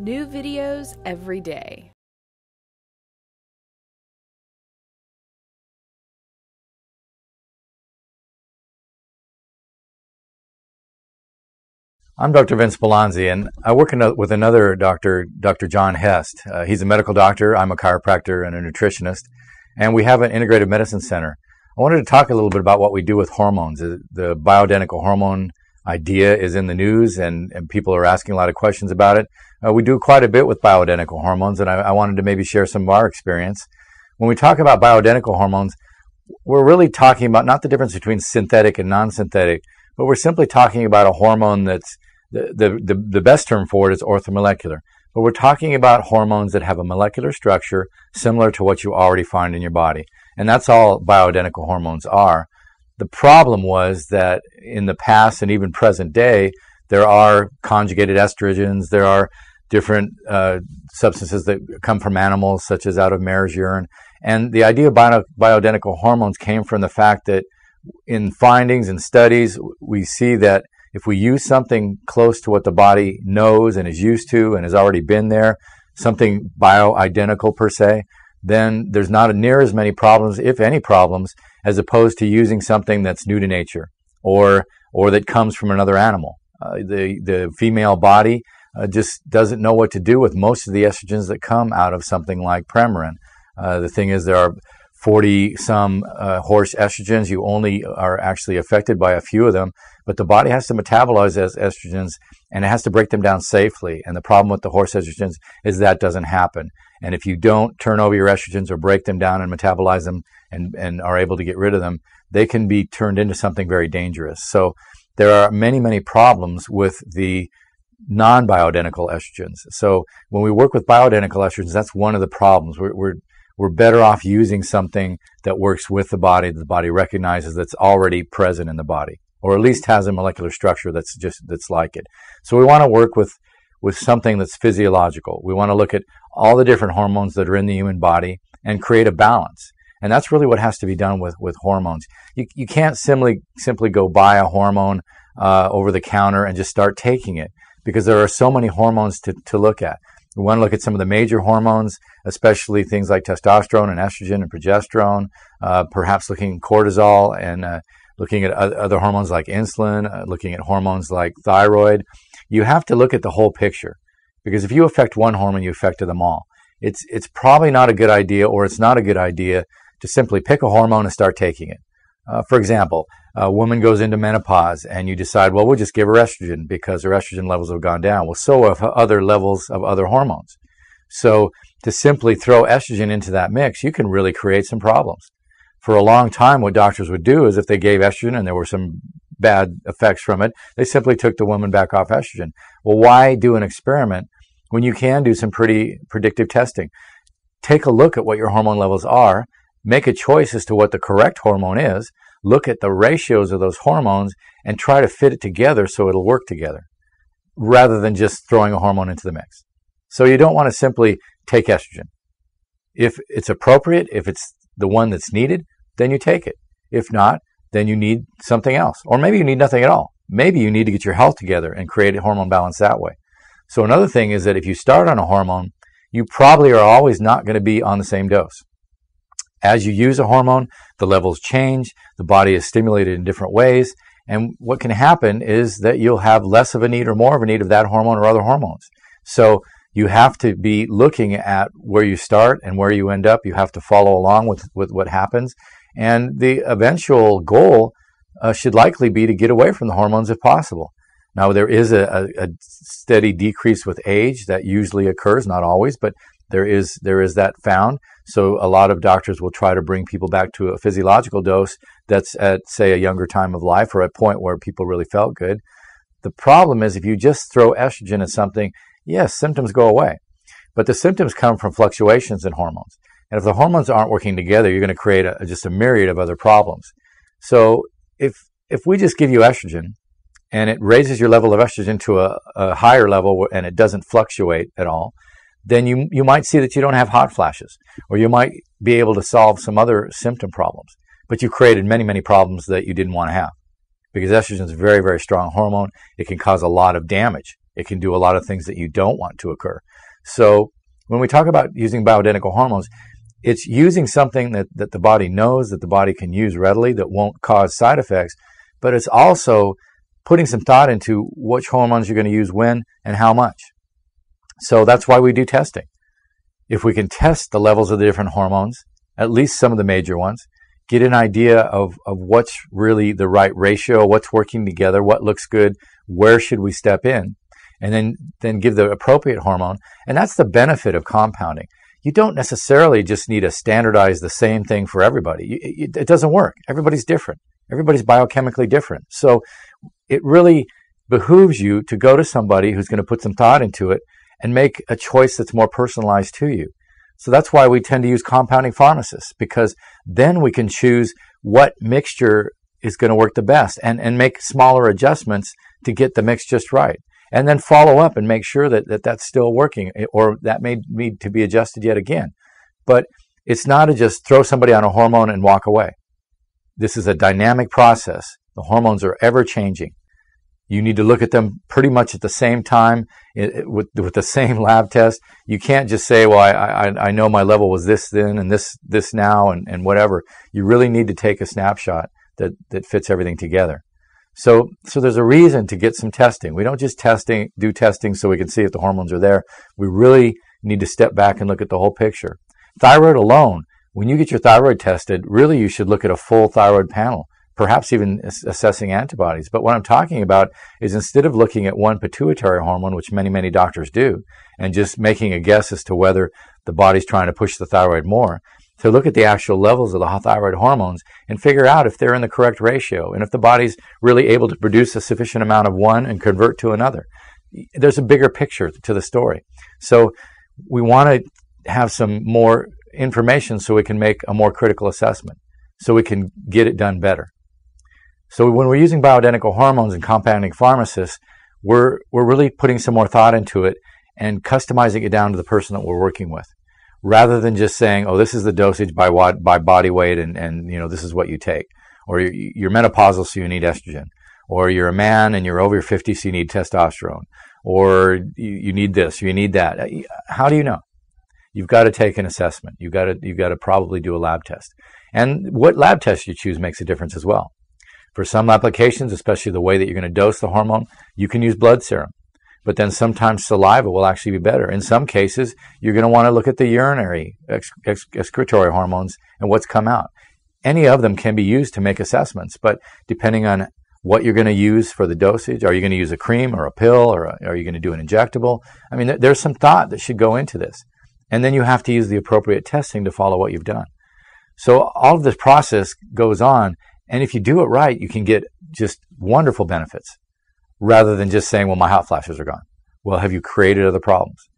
New videos every day. I'm Dr. Vince Bellonzi, and I work with another doctor, Dr. John Hest. Uh, he's a medical doctor. I'm a chiropractor and a nutritionist, and we have an integrative medicine center. I wanted to talk a little bit about what we do with hormones. The bioidentical hormone idea is in the news, and, and people are asking a lot of questions about it. Uh, we do quite a bit with bioidentical hormones, and I, I wanted to maybe share some of our experience. When we talk about bioidentical hormones, we're really talking about not the difference between synthetic and non synthetic, but we're simply talking about a hormone that's the, the, the, best term for it is orthomolecular. But we're talking about hormones that have a molecular structure similar to what you already find in your body. And that's all bioidentical hormones are. The problem was that in the past and even present day, there are conjugated estrogens, there are different uh, substances that come from animals, such as out of mare's urine. And the idea of bio- bioidentical hormones came from the fact that in findings and studies, we see that if we use something close to what the body knows and is used to and has already been there, something bioidentical per se, then there's not a near as many problems, if any problems, as opposed to using something that's new to nature or or that comes from another animal. Uh, the the female body uh, just doesn't know what to do with most of the estrogens that come out of something like Premarin. Uh, the thing is, there are 40 some uh, horse estrogens. You only are actually affected by a few of them, but the body has to metabolize those estrogens and it has to break them down safely. And the problem with the horse estrogens is that doesn't happen. And if you don't turn over your estrogens or break them down and metabolize them and, and are able to get rid of them, they can be turned into something very dangerous. So there are many, many problems with the non bioidentical estrogens. So when we work with bioidentical estrogens, that's one of the problems. We're, we're we're better off using something that works with the body that the body recognizes that's already present in the body or at least has a molecular structure that's just that's like it so we want to work with with something that's physiological we want to look at all the different hormones that are in the human body and create a balance. And that's really what has to be done with with hormones. You, you can't simply simply go buy a hormone uh, over the counter and just start taking it because there are so many hormones to, to look at. We want to look at some of the major hormones, especially things like testosterone and estrogen and progesterone, uh, perhaps looking at cortisol and uh, looking at other hormones like insulin, uh, looking at hormones like thyroid. You have to look at the whole picture because if you affect one hormone, you affect them all. It's, it's probably not a good idea or it's not a good idea to simply pick a hormone and start taking it. Uh, for example, a woman goes into menopause and you decide, well, we'll just give her estrogen because her estrogen levels have gone down. Well, so have other levels of other hormones. So to simply throw estrogen into that mix, you can really create some problems. For a long time, what doctors would do is if they gave estrogen and there were some bad effects from it, they simply took the woman back off estrogen. Well, why do an experiment when you can do some pretty predictive testing? Take a look at what your hormone levels are, make a choice as to what the correct hormone is, look at the ratios of those hormones and try to fit it together so it'll work together rather than just throwing a hormone into the mix. So you don't want to simply take estrogen. If it's appropriate, if it's the one that's needed, then you take it. If not, then you need something else. Or maybe you need nothing at all. Maybe you need to get your health together and create a hormone balance that way. So another thing is that if you start on a hormone, you probably are always not going to be on the same dose. As you use a hormone, the levels change, the body is stimulated in different ways, and what can happen is that you'll have less of a need or more of a need of that hormone or other hormones. So you have to be looking at where you start and where you end up. You have to follow along with, with what happens. And the eventual goal uh, should likely be to get away from the hormones if possible. Now, there is a, a, a, steady decrease with age that usually occurs, not always, but there is, there is that found. So a lot of doctors will try to bring people back to a physiological dose that's at, say, a younger time of life or a point where people really felt good. The problem is if you just throw estrogen at something, yes, symptoms go away. But the symptoms come from fluctuations in hormones. And if the hormones aren't working together, you're going to create a, just a myriad of other problems. So if, if we just give you estrogen and it raises your level of estrogen to a, a higher level and it doesn't fluctuate at all, then you, you might see that you don't have hot flashes, or you might be able to solve some other symptom problems. But you created many, many problems that you didn't want to have. Because estrogen is a very, very strong hormone. It can cause a lot of damage It can do a lot of things that you don't want to occur. So when we talk about using bioidentical hormones, it's using something that, that the body knows that the body can use readily that won't cause side effects, but it's also putting some thought into which hormones you're going to use when and how much. So that's why we do testing. If we can test the levels of the different hormones, at least some of the major ones, get an idea of, of what's really the right ratio, what's working together, what looks good, where should we step in, and then, then give the appropriate hormone. And that's the benefit of compounding. You don't necessarily just need to standardize the same thing for everybody. It, it doesn't work. Everybody's different. Everybody's biochemically different. So it really behooves you to go to somebody who's going to put some thought into it and make a choice that's more personalized to you. So that's why we tend to use compounding pharmacists because then we can choose what mixture is going to work the best and, and make smaller adjustments to get the mix just right. And then follow up and make sure that, that that's still working eh, or that may need to be adjusted yet again. But it's not to just throw somebody on a hormone and walk away. This is a dynamic process. The hormones are ever changing. You need to look at them pretty much at the same time eh, eh, with, with the same lab test. You can't just say, well, I, I, I know my level was this then and this, this now and, and whatever. You really need to take a snapshot that, that fits everything together. So, so there's a reason to get some testing. We don't just testing, do testing so we can see if the hormones are there. We really need to step back and look at the whole picture. Thyroid alone, when you get your thyroid tested, really you should look at a full thyroid panel perhaps even assessing antibodies. But what I'm talking about is instead of looking at one pituitary hormone, which many, many doctors do, and just making a guess as to whether the body's trying to push the thyroid more, to look at the actual levels of the thyroid hormones and figure out if they're in the correct ratio and if the body's really able to produce a sufficient amount of one and convert to another. There's a bigger picture to the story. So we want to have some more information so we can make a more critical assessment, so we can get it done better. So when we're using bioidentical hormones and compounding pharmacists, we're, we're really putting some more thought into it and customizing it down to the person that we're working with rather than just saying, oh, this is the dosage by what, by body weight and, and, you know, this is what you take. Or you're, you're menopausal, so you need estrogen. Or you're a man and you're over 50, so you need testosterone. Or you, you need this, you need that. Uh, how do you know? You've got to take an assessment. You've got to, you've got to probably do a lab test. And what lab test you choose makes a difference as well. For some applications, especially the way that you're going to dose the hormone, you can use blood serum. But then sometimes saliva will actually be better. In some cases, you're going to want to look at the urinary ex- ex- excretory hormones and what's come out. Any of them can be used to make assessments, but depending on what you're going to use for the dosage, are you going to use a cream or a pill or are you going to do an injectable? I mean, there's some thought that should go into this. And then you have to use the appropriate testing to follow what you've done. So all of this process goes on and if you do it right, you can get just wonderful benefits rather than just saying, well, my hot flashes are gone. Well, have you created other problems?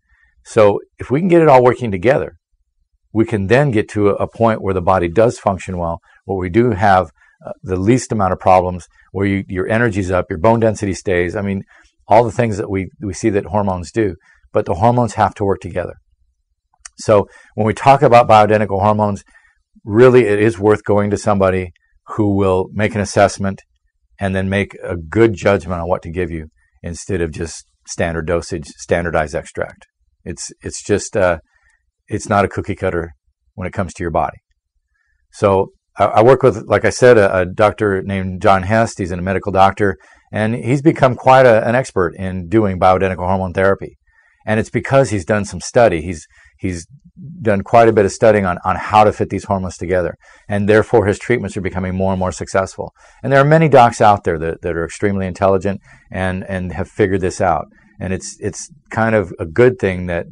So if we can get it all working together, we can then get to a, point where the body does function well, where we do have uh, the least amount of problems, where you, your energy's up, your bone density stays. I mean, all the things that we, we see that hormones do, but the hormones have to work together. So when we talk about bioidentical hormones, really it is worth going to somebody who will make an assessment and then make a good judgment on what to give you instead of just standard dosage, standardized extract. It's it's just uh, it's not a cookie cutter when it comes to your body. So I, I work with, like I said, a, a, doctor named John Hest. He's a medical doctor, and he's become quite a, an expert in doing bioidentical hormone therapy. And it's because he's done some study. He's he's done quite a bit of studying on, on how to fit these hormones together. And therefore, his treatments are becoming more and more successful. And there are many docs out there that, that are extremely intelligent and, and have figured this out. And it's, it's kind of a good thing that,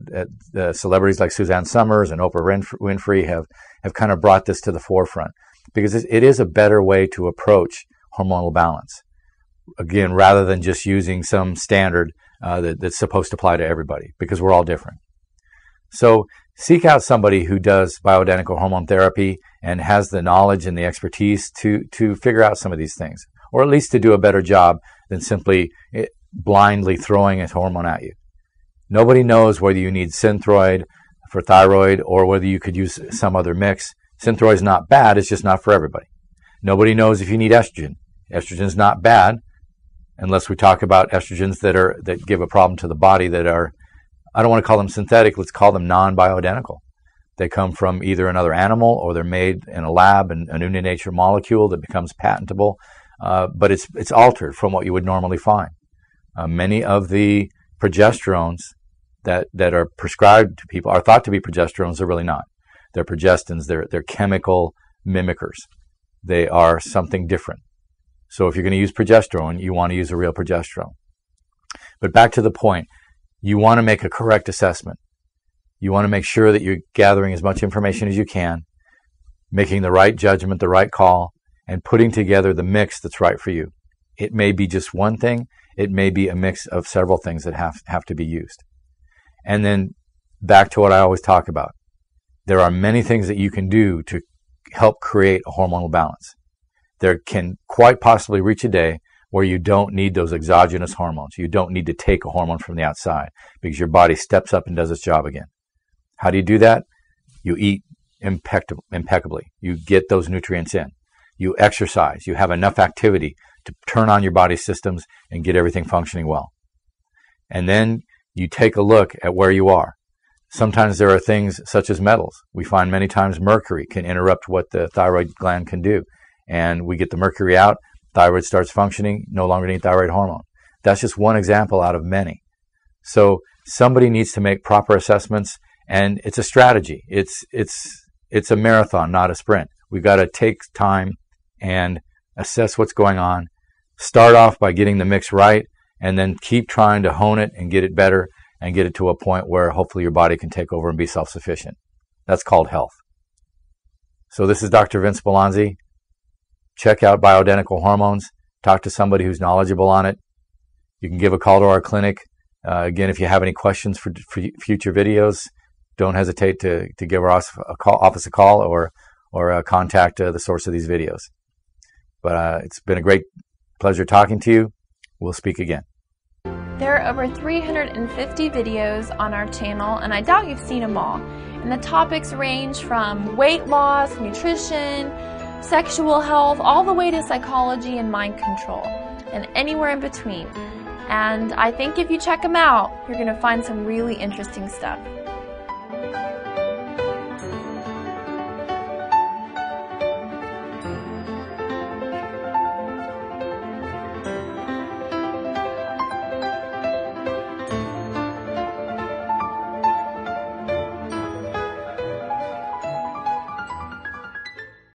that celebrities like Suzanne Somers and Oprah Winfrey have, have kind of brought this to the forefront because it is a better way to approach hormonal balance. Again, rather than just using some standard uh, that, that's supposed to apply to everybody because we're all different. So seek out somebody who does bioidentical hormone therapy and has the knowledge and the expertise to, to figure out some of these things, or at least to do a better job than simply eh, blindly throwing a hormone at you. Nobody knows whether you need synthroid for thyroid or whether you could use some other mix. Synthroid is not bad, it's just not for everybody. Nobody knows if you need estrogen. Estrogen is not bad, unless we talk about estrogens that are that give a problem to the body that are I don't want to call them synthetic, let's call them non-bioidentical. They come from either another animal or they're made in a lab and a new nature molecule that becomes patentable, uh, but it's it's altered from what you would normally find. Uh, many of the progesterones that that are prescribed to people are thought to be progesterones. They're really not. They're progestins. They're they're chemical mimickers. They are something different. So if you're going to use progesterone, you want to use a real progesterone. But back to the point, you want to make a correct assessment. You want to make sure that you're gathering as much information as you can, making the right judgment, the right call, and putting together the mix that's right for you. It may be just one thing, it may be a mix of several things that have, have to be used. And then back to what I always talk about. There are many things that you can do to help create a hormonal balance. There can quite possibly reach a day where you don't need those exogenous hormones. You don't need to take a hormone from the outside because your body steps up and does its job again. How do you do that? You eat impeccably. You get those nutrients in. You exercise. You have enough activity to turn on your body systems and get everything functioning well. And then you take a look at where you are. Sometimes there are things such as metals. We find many times mercury can interrupt what the thyroid gland can do. And we get the mercury out, Thyroid starts functioning, no longer need thyroid hormone. That's just one example out of many. So somebody needs to make proper assessments and it's a strategy. It's, it's, it's a marathon, not a sprint. We've got to take time and assess what's going on. Start off by getting the mix right and then keep trying to hone it and get it better and get it to a point where hopefully your body can take over and be self-sufficient. That's called health. So this is Dr. Vince Bellonzi check out bioidentical hormones, talk to somebody who's knowledgeable on it. You can give a call to our clinic. Uh, again, if you have any questions for, for, future videos, don't hesitate to, to give our office a call, office a call or, or uh, contact uh, the source of these videos. But uh, it's been a great pleasure talking to you. We'll speak again. There are over 350 videos on our channel, and I doubt you've seen them all. And the topics range from weight loss, nutrition, sexual health, all the way to psychology and mind control, and anywhere in between. And I think if you check them out, you're going to find some really interesting stuff.